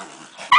Come on.